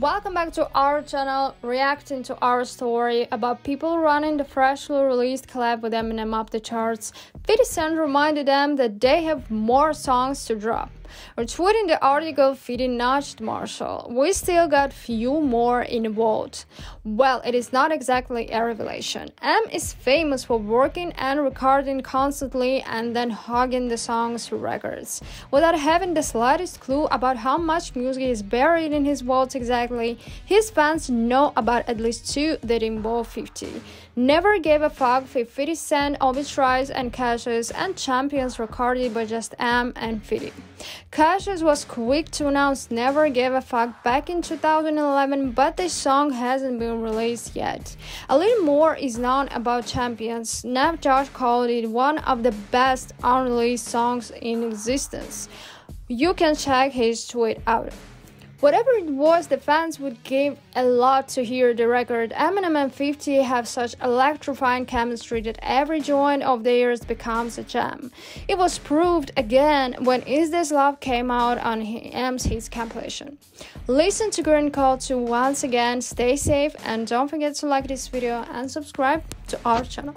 Welcome back to our channel, reacting to our story about people running the freshly released collab with Eminem up the charts. 50 Cent reminded them that they have more songs to drop. Retweeting the article, Fiddy nudged Marshall. We still got few more in the vault. Well, it is not exactly a revelation. Em is famous for working and recording constantly and then hugging the songs records. Without having the slightest clue about how much music is buried in his vault exactly, his fans know about at least two that involve 50. Never gave a fuck for 50 Cent, Obie and Cashis, and Champions recorded by just Em and 50. Cashis was quick to announce Never Gave a Fuck back in 2011, but the song hasn't been released yet. A little more is known about Champions. Snap Josh called it one of the best unreleased songs in existence. You can check his tweet out. Whatever it was, the fans would give a lot to hear the record. Eminem and 50 have such electrifying chemistry that every joint of theirs becomes a gem. It was proved again when Is This Love came out on Em's Hits compilation. Listen to Curtain Call 2 once again stay safe and don't forget to like this video and subscribe to our channel.